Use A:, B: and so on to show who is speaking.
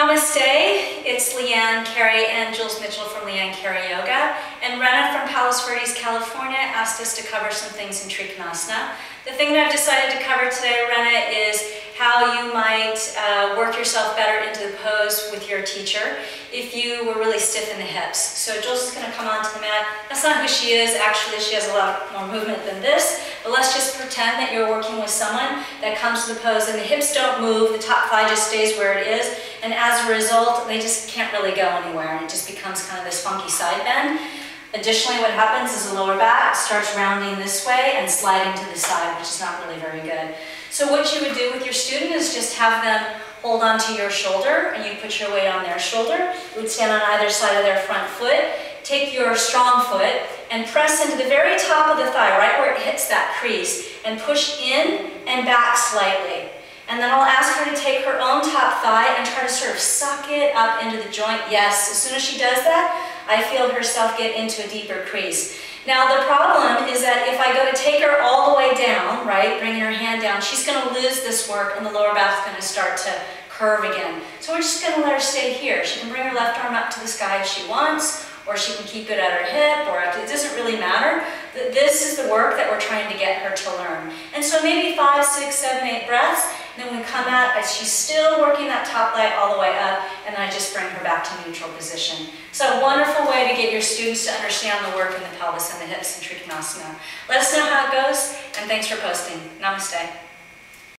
A: Namaste, it's Leeann Carey and Jules Mitchell from Leeann Carey Yoga. And Rena from Palos Verdes, California asked us to cover some things in Trikonasana. The thing that I've decided to cover today, Rena, is how you might uh, work yourself better into the pose your teacher if you were really stiff in the hips. So Jules is going to come onto the mat. That's not who she is. Actually, she has a lot more movement than this. But let's just pretend that you're working with someone that comes to the pose and the hips don't move, the top thigh just stays where it is, and as a result, they just can't really go anywhere, and it just becomes kind of this funky side bend. Additionally, what happens is the lower back starts rounding this way and sliding to the side, which is not really very good. So what you would do with your student is just have them hold onto your shoulder, and you put your weight on their shoulder. You would stand on either side of their front foot, take your strong foot, and press into the very top of the thigh, right where it hits that crease, and push in and back slightly. And then I'll ask her to take her own top thigh and try to sort of suck it up into the joint. Yes, as soon as she does that, I feel herself get into a deeper crease. Now the problem is that if I go to take her all the way down, right, bringing her hand down, she's going to lose this work and the lower back's going to start to curve again. So we're just going to let her stay here. She can bring her left arm up to the sky if she wants, or she can keep it at her hip, or it doesn't really matter. This is the work that we're trying to get her to learn. And so maybe five, six, seven, eight breaths, then we come out as she's still working that top leg all the way up, and then I just bring her back to neutral position. So a wonderful way to get your students to understand the work in the pelvis and the hips and Trikonasana. Let us know how it goes, and thanks for posting. Namaste.